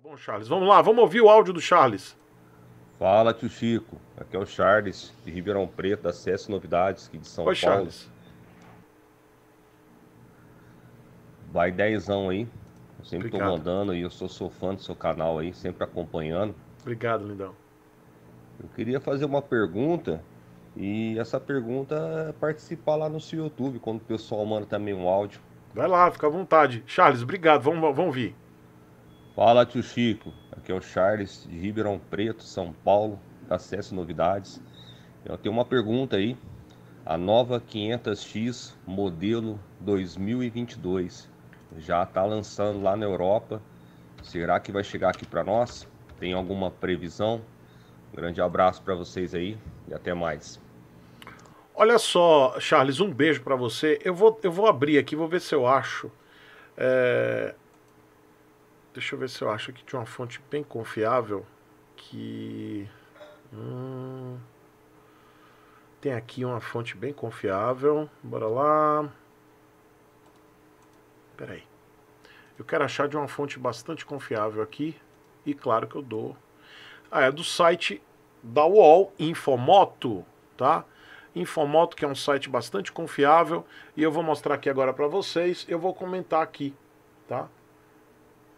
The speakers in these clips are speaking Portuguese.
Tá bom, Charles. Vamos lá, vamos ouvir o áudio do Charles. Fala, tio Chico. Aqui é o Charles, de Ribeirão Preto, da Acesso Novidades, aqui de São Oi, Paulo. Charles. Vai dezão aí. Eu sempre Obrigado. tô mandando e eu sou, sou fã do seu canal aí, sempre acompanhando. Obrigado, lindão. Eu queria fazer uma pergunta e essa pergunta é participar lá no seu YouTube, quando o pessoal manda também um áudio. Vai lá, fica à vontade. Charles, obrigado. Vamos, vamos ouvir. Fala, tio Chico. Aqui é o Charles, de Ribeirão Preto, São Paulo, da Acesso Novidades. Eu tenho uma pergunta aí. A nova 500X modelo 2022 já está lançando lá na Europa. Será que vai chegar aqui para nós? Tem alguma previsão? Um grande abraço para vocês aí e até mais. Olha só, Charles, um beijo pra você. Eu vou, eu vou abrir aqui, vou ver se eu acho. É, Deixa eu ver se eu acho aqui de uma fonte bem confiável. Que. Hum... Tem aqui uma fonte bem confiável. Bora lá. Peraí. Eu quero achar de uma fonte bastante confiável aqui. E claro que eu dou. Ah, é do site da UOL Infomoto, tá? Infomoto, que é um site bastante confiável, e eu vou mostrar aqui agora para vocês. Eu vou comentar aqui, tá?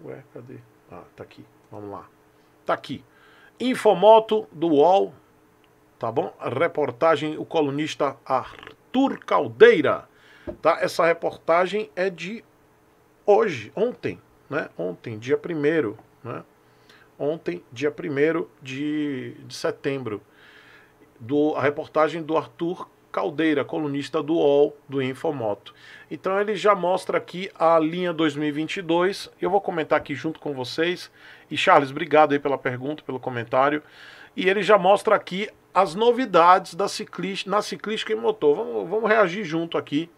Ué, cadê? Ah, tá aqui. Vamos lá. Tá aqui. Infomoto do UOL, tá bom? Reportagem, o colunista Arthur Caldeira, tá? Essa reportagem é de hoje, ontem, né? Ontem, dia 1 né? Ontem, dia 1 de, de setembro do, a reportagem do Arthur Caldeira, colunista do UOL, do Infomoto. Então ele já mostra aqui a linha 2022. Eu vou comentar aqui junto com vocês. E Charles, obrigado aí pela pergunta, pelo comentário. E ele já mostra aqui as novidades da na ciclística e motor. Vamos, vamos reagir junto aqui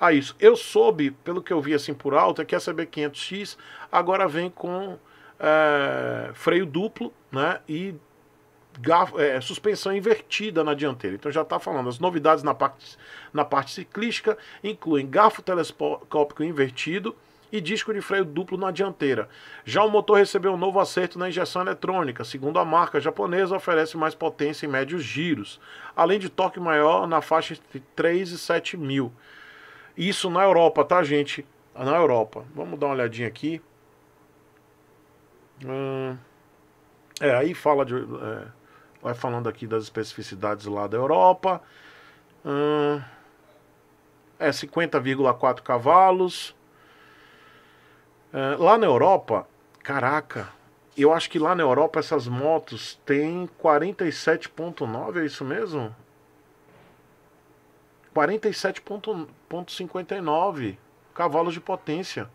a isso. Eu soube, pelo que eu vi assim por alto, é que a CB500X agora vem com é, freio duplo, né? E é, suspensão invertida na dianteira. Então já está falando, as novidades na parte, na parte ciclística incluem garfo telescópico invertido e disco de freio duplo na dianteira. Já o motor recebeu um novo acerto na injeção eletrônica. Segundo a marca japonesa, oferece mais potência em médios giros, além de torque maior na faixa entre 3 e 7 mil. Isso na Europa, tá, gente? Na Europa. Vamos dar uma olhadinha aqui. Hum, é, aí fala de. é, vai falando aqui das especificidades lá da Europa. Hum, é 50,4 cavalos. Lá na Europa, caraca, eu acho que lá na Europa essas motos têm 47,9, é isso mesmo? 47,59 cavalos de potência.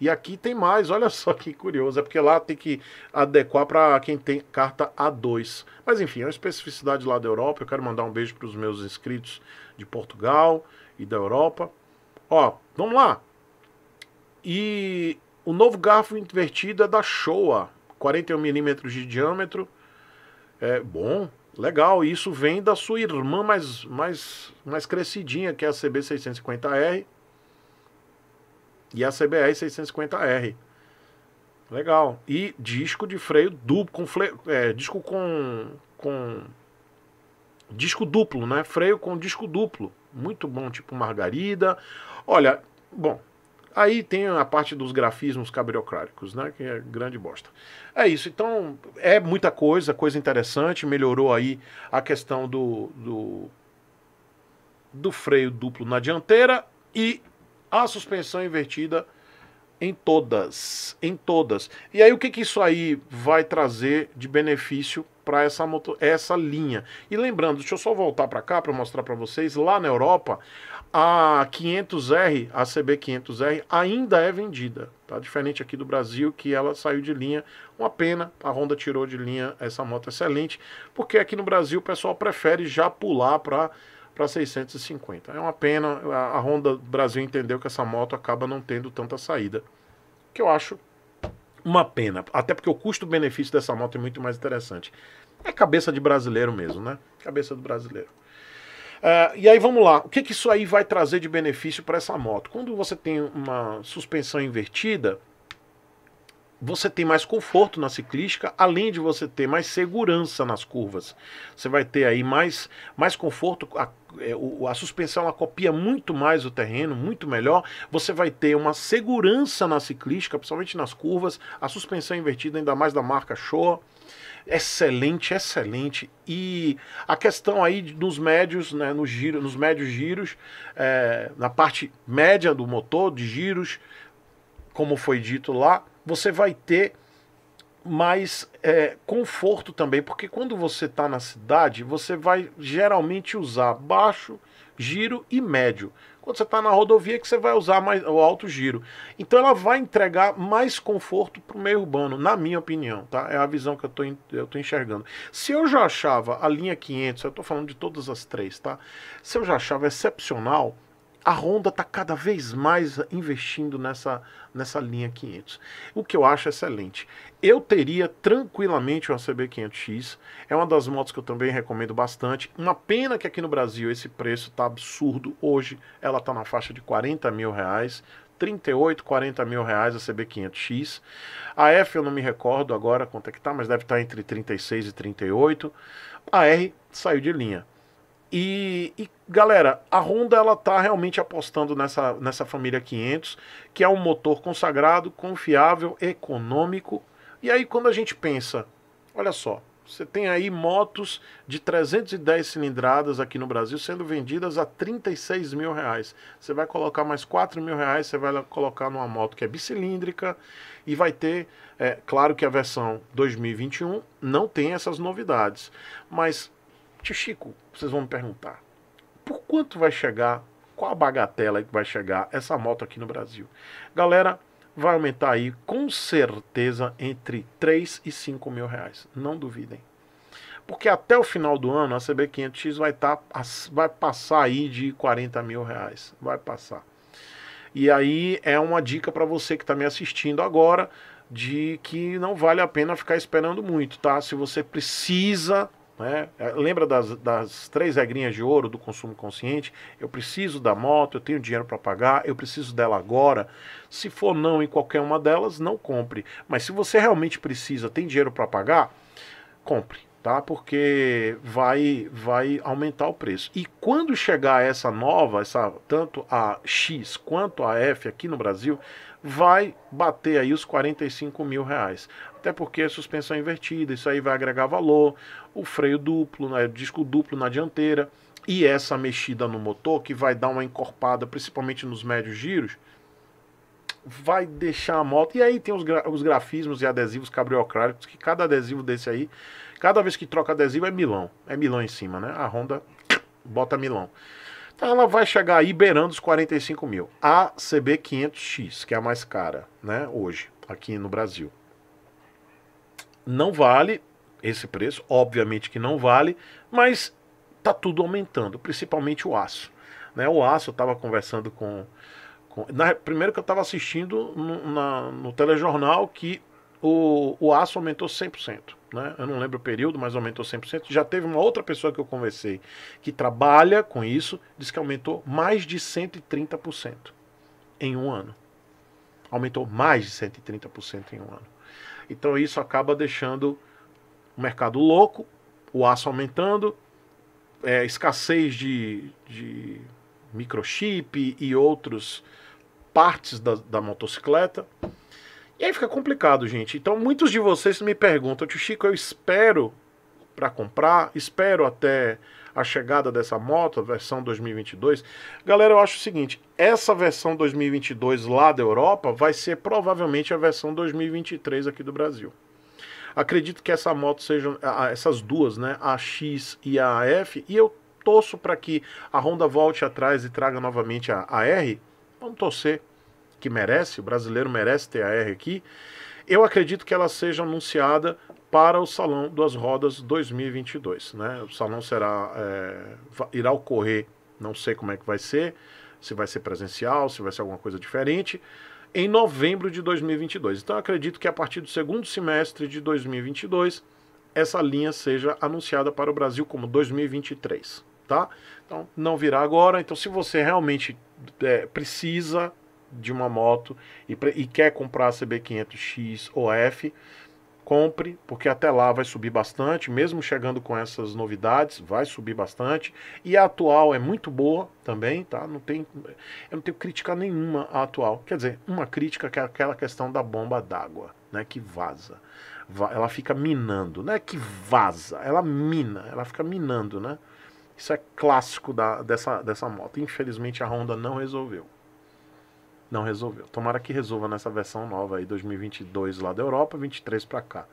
E aqui tem mais, olha só que curioso. É porque lá tem que adequar para quem tem carta A2. Mas enfim, é uma especificidade lá da Europa. Eu quero mandar um beijo para os meus inscritos de Portugal e da Europa. Ó, vamos lá. E o novo garfo invertido é da Showa, 41mm de diâmetro. É bom, legal. E isso vem da sua irmã mais, mais, mais crescidinha, que é a CB650R e a CBR 650R. Legal. E disco de freio duplo, com fle- é, disco com, com disco duplo, né? Freio com disco duplo. Muito bom, tipo margarida. Olha, bom, aí tem a parte dos grafismos cabriocráticos, né? Que é grande bosta. É isso, então é muita coisa, coisa interessante. Melhorou aí a questão do, do, do freio duplo na dianteira e a suspensão invertida em todas, em todas. E aí o que, que isso aí vai trazer de benefício para essa moto, essa linha? E lembrando, deixa eu só voltar para cá para mostrar para vocês, lá na Europa, a 500R, a CB 500R ainda é vendida, tá? Diferente aqui do Brasil que ela saiu de linha. Uma pena, a Honda tirou de linha essa moto excelente, porque aqui no Brasil o pessoal prefere já pular para para 650. É uma pena, a Honda Brasil entendeu que essa moto acaba não tendo tanta saída. Que eu acho uma pena, até porque o custo-benefício dessa moto é muito mais interessante. É cabeça de brasileiro mesmo, né? Cabeça do brasileiro. É, e aí vamos lá, o que, que isso aí vai trazer de benefício para essa moto? Quando você tem uma suspensão invertida, você tem mais conforto na ciclística, além de você ter mais segurança nas curvas. Você vai ter aí mais, mais conforto, a, é, a suspensão ela copia muito mais o terreno, muito melhor. Você vai ter uma segurança na ciclística, principalmente nas curvas, a suspensão invertida, ainda mais da marca Showa. Excelente, excelente. E a questão aí nos médios, né, no giro, nos médios giros, é, na parte média do motor, de giros, como foi dito lá, você vai ter mais é, conforto também, porque quando você está na cidade, você vai geralmente usar baixo, giro e médio. Quando você está na rodovia, que você vai usar mais o alto giro. Então ela vai entregar mais conforto para o meio urbano, na minha opinião, tá? É a visão que eu tô, eu tô enxergando. Se eu já achava a linha 500, eu estou falando de todas as três, tá? Se eu já achava excepcional, a Honda está cada vez mais investindo nessa, nessa linha 500, o que eu acho excelente. Eu teria tranquilamente uma CB500X, é uma das motos que eu também recomendo bastante. Uma pena que aqui no Brasil esse preço está absurdo. Hoje ela está na faixa de 40 mil reais, 38, 40 mil reais a CB500X. A F eu não me recordo agora quanto é que tá, mas deve estar tá entre 36 e 38. A R saiu de linha. E, e, galera, a Honda ela tá realmente apostando nessa, nessa família 500, que é um motor consagrado, confiável, econômico. E aí quando a gente pensa, olha só, você tem aí motos de 310 cilindradas aqui no Brasil sendo vendidas a 36 mil reais. Você vai colocar mais 4 mil reais, você vai colocar numa moto que é bicilíndrica e vai ter, é, claro que a versão 2021 não tem essas novidades, mas Tio Chico, vocês vão me perguntar, por quanto vai chegar, qual a bagatela que vai chegar essa moto aqui no Brasil? Galera, vai aumentar aí com certeza entre 3 e 5 mil reais, não duvidem. Porque até o final do ano a CB500X vai, tá, vai passar aí de 40 mil reais, vai passar. E aí é uma dica para você que está me assistindo agora, de que não vale a pena ficar esperando muito, tá? Se você precisa né? É, lembra das, das três regrinhas de ouro do consumo consciente? Eu preciso da moto, eu tenho dinheiro para pagar, eu preciso dela agora. Se for não em qualquer uma delas, não compre. Mas se você realmente precisa, tem dinheiro para pagar, compre, tá? Porque vai vai aumentar o preço. E quando chegar essa nova, essa tanto a X quanto a F aqui no Brasil, vai bater aí os 45 mil reais. Até porque é suspensão invertida, isso aí vai agregar valor, o freio duplo, né, disco duplo na dianteira e essa mexida no motor que vai dar uma encorpada, principalmente nos médios giros, vai deixar a moto. E aí tem os, gra os grafismos e adesivos cabriocráticos, que cada adesivo desse aí, cada vez que troca adesivo é milão. É milão em cima, né? A Honda bota milão. Então ela vai chegar aí beirando os 45 mil. A CB500X, que é a mais cara, né? Hoje, aqui no Brasil. Não vale esse preço, obviamente que não vale, mas tá tudo aumentando, principalmente o aço. Né? O aço, eu estava conversando com. com na, primeiro que eu estava assistindo no, na, no telejornal que o, o aço aumentou 100%. Né? Eu não lembro o período, mas aumentou 100%. Já teve uma outra pessoa que eu conversei que trabalha com isso, disse que aumentou mais de 130% em um ano. Aumentou mais de 130% em um ano. Então isso acaba deixando o mercado louco, o aço aumentando, é, escassez de, de microchip e outros partes da, da motocicleta. E aí fica complicado, gente. Então muitos de vocês me perguntam, tio Chico, eu espero para comprar, espero até a chegada dessa moto, a versão 2022. Galera, eu acho o seguinte, essa versão 2022 lá da Europa vai ser provavelmente a versão 2023 aqui do Brasil. Acredito que essa moto seja essas duas, né, a X e a F, e eu torço para que a Honda volte atrás e traga novamente a, a R. Vamos torcer, que merece, o brasileiro merece ter a R aqui. Eu acredito que ela seja anunciada para o Salão das Rodas 2022. Né? O salão será é, irá ocorrer, não sei como é que vai ser, se vai ser presencial, se vai ser alguma coisa diferente, em novembro de 2022. Então acredito que a partir do segundo semestre de 2022 essa linha seja anunciada para o Brasil como 2023, tá? Então não virá agora. Então se você realmente é, precisa, de uma moto e, e quer comprar a CB500X ou F, compre, porque até lá vai subir bastante, mesmo chegando com essas novidades, vai subir bastante. E a atual é muito boa também, tá? Não tem, eu não tenho crítica nenhuma à atual. Quer dizer, uma crítica que é aquela questão da bomba d'água, né, que vaza. Ela fica minando, não é que vaza, ela mina, ela fica minando, né? Isso é clássico da, dessa, dessa moto. Infelizmente a Honda não resolveu. Não resolveu. Tomara que resolva nessa versão nova aí, 2022 lá da Europa, 23 para cá.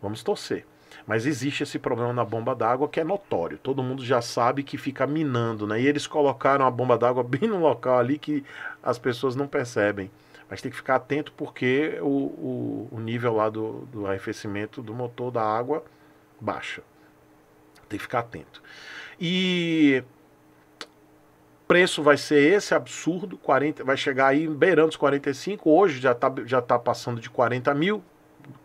Vamos torcer. Mas existe esse problema na bomba d'água que é notório. Todo mundo já sabe que fica minando, né? E eles colocaram a bomba d'água bem no local ali que as pessoas não percebem. Mas tem que ficar atento porque o, o, o nível lá do, do arrefecimento do motor da água baixa. Tem que ficar atento. E preço vai ser esse absurdo, 40, vai chegar aí beirando os 45, hoje já está já tá passando de 40 mil,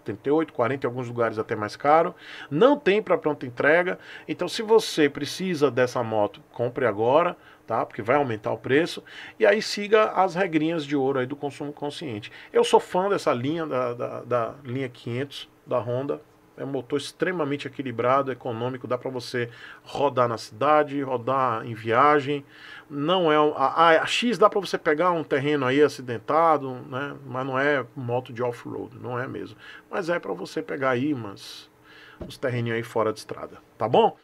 38, 40 em alguns lugares até mais caro. Não tem para pronta entrega. Então, se você precisa dessa moto, compre agora, tá? Porque vai aumentar o preço. E aí siga as regrinhas de ouro aí do consumo consciente. Eu sou fã dessa linha da, da, da linha 500 da Honda. É um motor extremamente equilibrado, econômico, dá para você rodar na cidade, rodar em viagem. Não é a, a X dá para você pegar um terreno aí acidentado, né? Mas não é moto de off-road, não é mesmo. Mas é para você pegar aí umas uns terreninhos aí fora de estrada, tá bom?